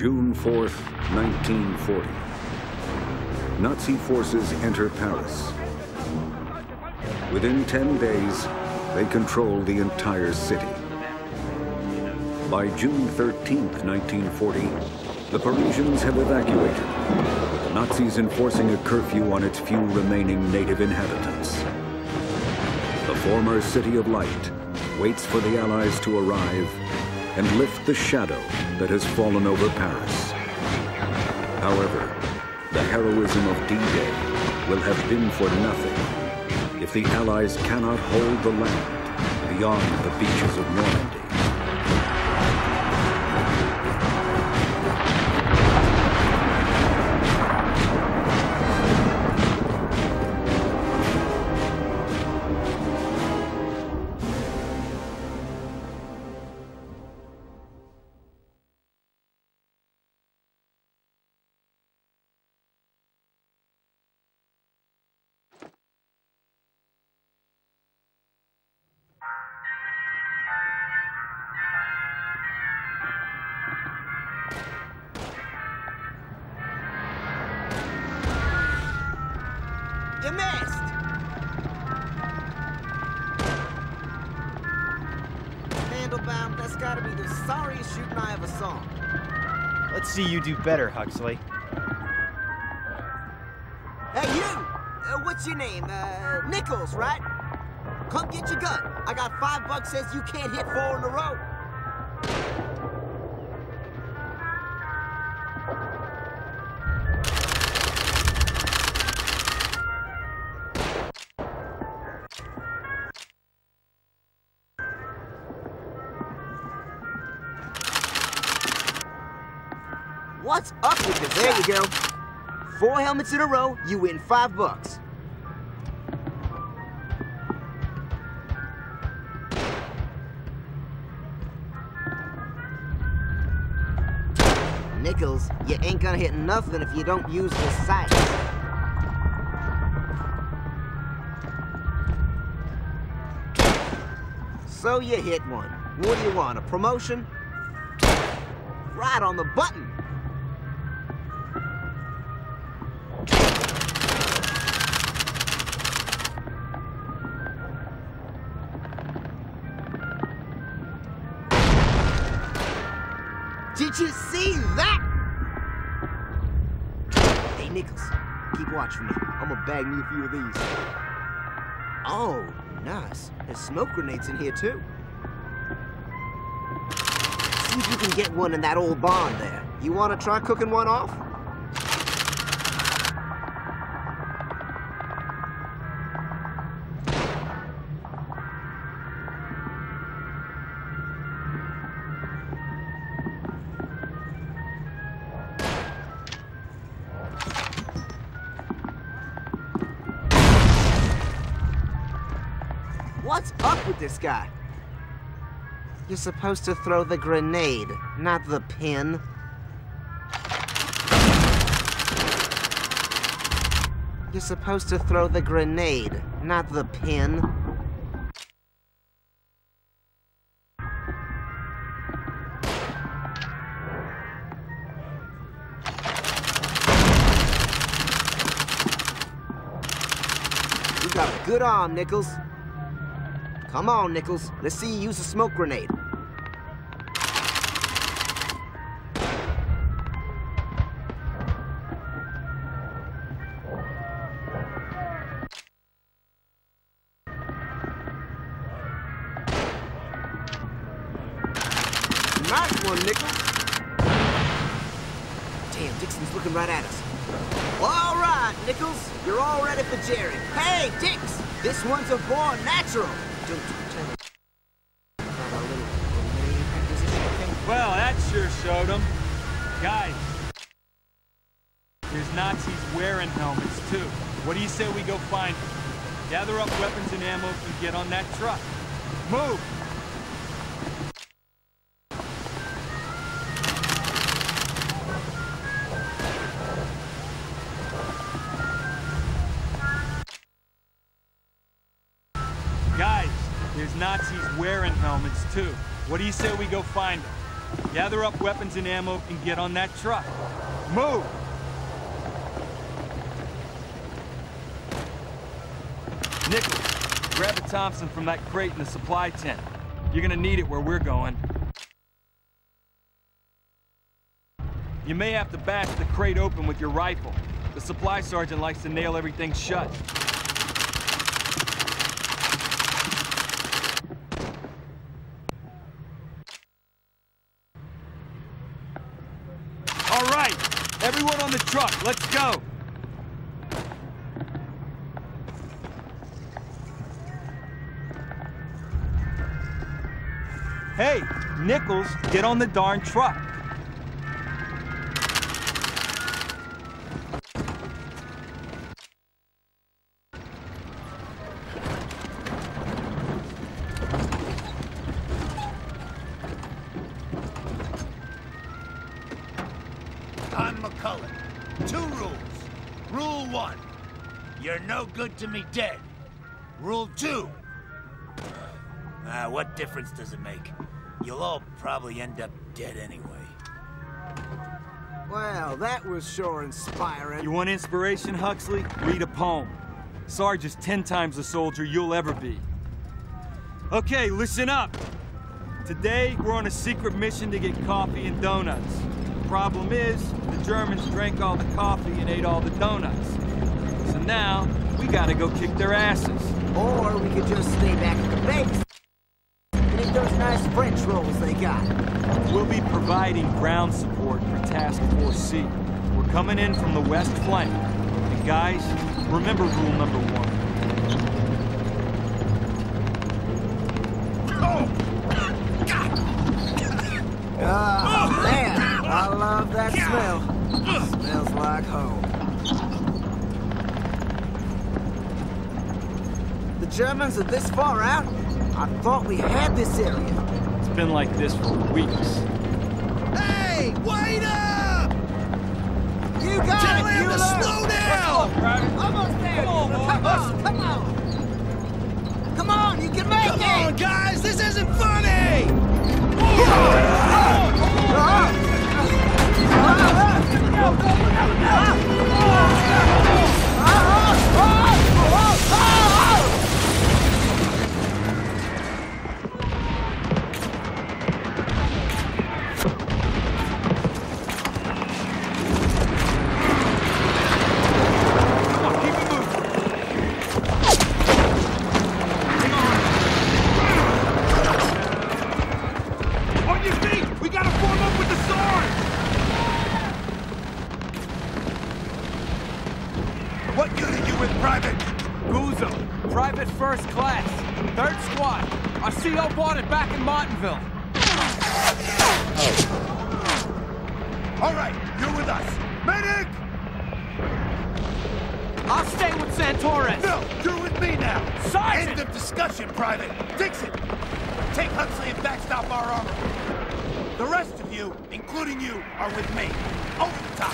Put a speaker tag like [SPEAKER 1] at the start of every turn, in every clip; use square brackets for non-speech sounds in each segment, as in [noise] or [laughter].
[SPEAKER 1] June 4th, 1940. Nazi forces enter Paris. Within 10 days, they control the entire city. By June 13th, 1940, the Parisians have evacuated, with the Nazis enforcing a curfew on its few remaining native inhabitants. The former City of Light waits for the Allies to arrive and lift the shadow that has fallen over Paris. However, the heroism of D-Day will have been for nothing if the Allies cannot hold the land beyond the beaches of Normandy.
[SPEAKER 2] The sorriest shooting I ever saw.
[SPEAKER 3] Let's see you do better, Huxley.
[SPEAKER 2] Hey, you! Uh, what's your name? Uh, Nichols, right? Come get your gun. I got five bucks says you can't hit four in a row. What's up with this? There you go. Four helmets in a row, you win five bucks. Nichols, you ain't gonna hit nothing if you don't use the sight. So you hit one. What do you want, a promotion? Right on the button. You see that? Hey, Nichols, keep watch for me. I'm gonna bag me a few of these. Oh, nice. There's smoke grenades in here, too. See if you can get one in that old barn there. You wanna try cooking one off? Guy? You're supposed to throw the grenade, not the pin. You're supposed to throw the grenade, not the pin. You got good arm, Nichols. Come on, Nichols. Let's see you use a smoke grenade. Nice one, Nichols. Damn, Dixon's looking right at us. All right, Nichols. You're all ready for Jerry. Hey, Dix! This one's a born natural.
[SPEAKER 4] Showed them. Guys, there's Nazis wearing helmets, too. What do you say we go find them? Gather up weapons and ammo and get on that truck. Move! Guys, there's Nazis wearing helmets, too. What do you say we go find them? Gather up weapons and ammo and get on that truck. Move! Nichols, grab a Thompson from that crate in the supply tent. You're gonna need it where we're going. You may have to bash the crate open with your rifle. The supply sergeant likes to nail everything shut. Everyone on the truck, let's go! Hey, Nichols, get on the darn truck.
[SPEAKER 5] To me dead. Rule two, ah, what difference does it make? You'll all probably end up dead anyway.
[SPEAKER 2] Well, that was sure inspiring.
[SPEAKER 4] You want inspiration, Huxley? Read a poem. Sarge is ten times the soldier you'll ever be. Okay, listen up. Today, we're on a secret mission to get coffee and donuts. Problem is, the Germans drank all the coffee and ate all the donuts. So now, we gotta go kick their asses.
[SPEAKER 2] Or we could just stay back at the base and eat those nice French rolls they got.
[SPEAKER 4] We'll be providing ground support for Task Force C. We're coming in from the west flank. And guys, remember rule number one.
[SPEAKER 2] Oh, [coughs] [coughs] ah, man, I love that smell. Smells like home. Germans are this far out? I thought we had this area.
[SPEAKER 4] It's been like this for weeks.
[SPEAKER 5] Hey, wait up!
[SPEAKER 2] You got
[SPEAKER 5] Tell
[SPEAKER 2] it,
[SPEAKER 5] him to
[SPEAKER 2] Bueller!
[SPEAKER 5] slow down!
[SPEAKER 2] Almost there.
[SPEAKER 4] Come on,
[SPEAKER 2] Come on, come on. Come on, you can make
[SPEAKER 5] Come
[SPEAKER 2] it.
[SPEAKER 5] on, guys, this isn't funny!
[SPEAKER 4] On
[SPEAKER 5] Private. Dixon, take Huxley and backstop our armor. The rest of you, including you, are with me. Over the top.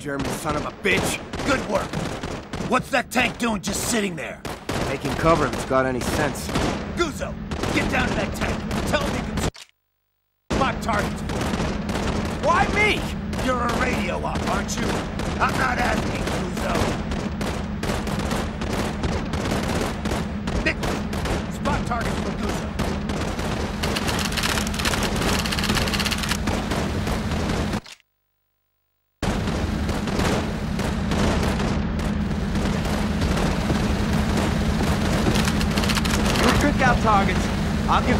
[SPEAKER 3] German son of a bitch.
[SPEAKER 6] Good work. What's that tank doing just sitting there?
[SPEAKER 3] Making cover if it's got any sense.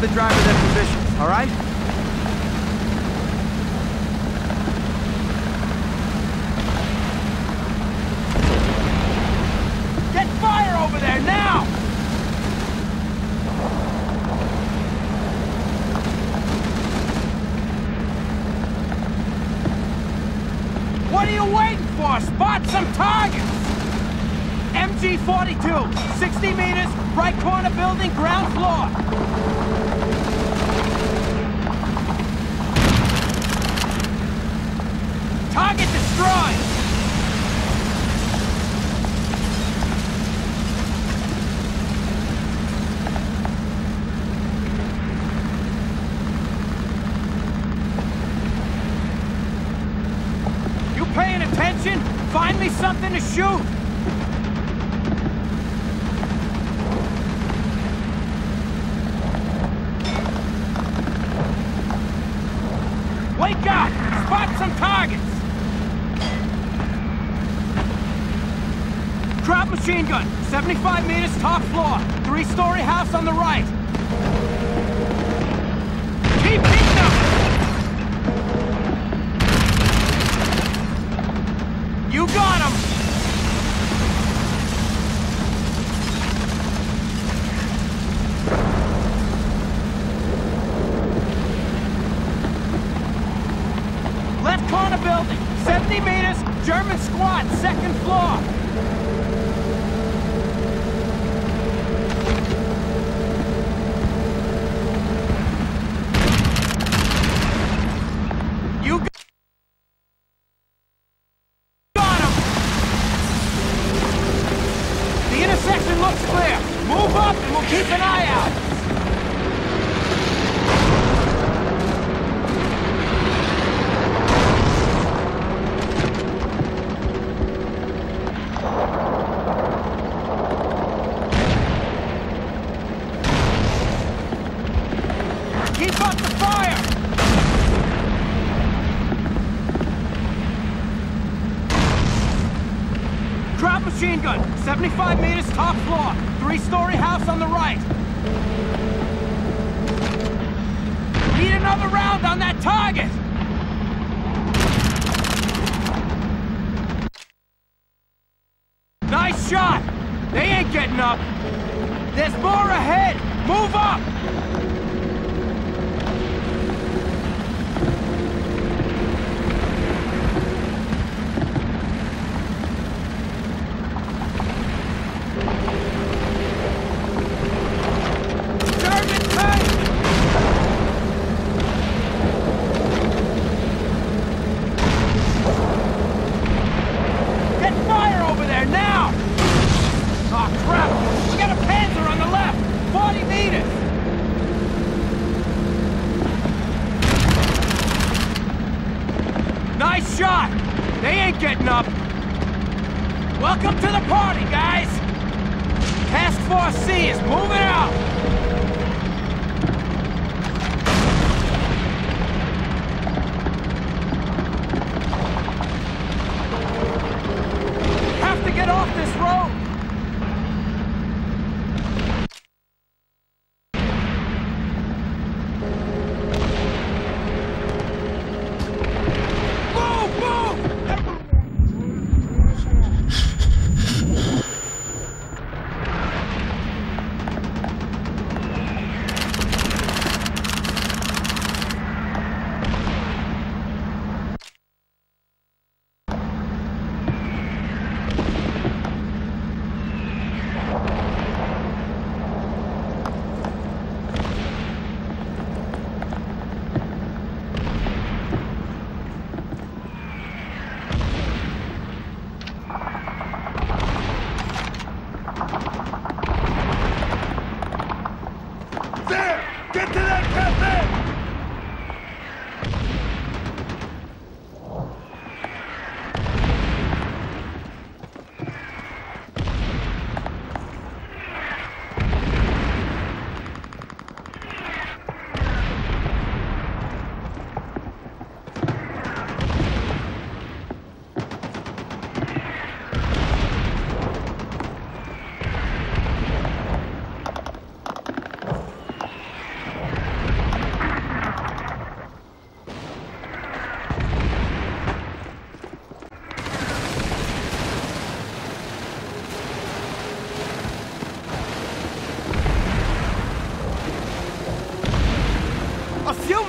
[SPEAKER 3] the driver.
[SPEAKER 5] shoot!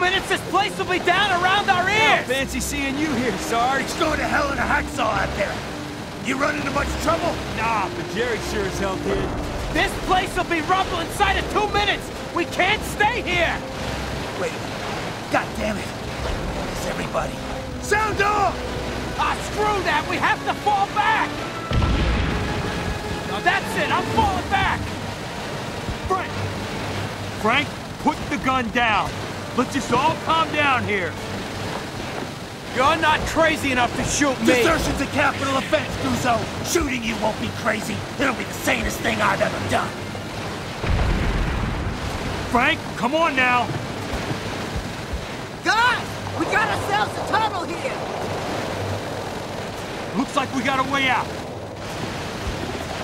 [SPEAKER 5] Minutes, this place will be down around our ears!
[SPEAKER 4] Fancy seeing you here, Sarge.
[SPEAKER 6] It's going to hell in a hacksaw out there. You run into much trouble?
[SPEAKER 4] Nah, but Jerry sure as hell did.
[SPEAKER 5] This place will be rubble inside of two minutes! We can't stay here!
[SPEAKER 6] Wait. God damn it. Where's everybody? Sound off!
[SPEAKER 5] Ah, screw that! We have to fall back! Now that's it! I'm falling back!
[SPEAKER 4] Frank! Frank, put the gun down. Let's just all calm down here.
[SPEAKER 5] You're not crazy enough to shoot me!
[SPEAKER 6] Desertion's a capital offense, Guzzo. Shooting you won't be crazy. It'll be the sanest thing I've ever done.
[SPEAKER 4] Frank, come on now.
[SPEAKER 2] Guys, we got ourselves a tunnel here.
[SPEAKER 4] Looks like we got a way out.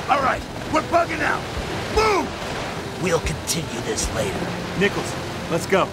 [SPEAKER 6] All right, we're bugging out. Move! We'll continue this later.
[SPEAKER 4] Nichols, let's go.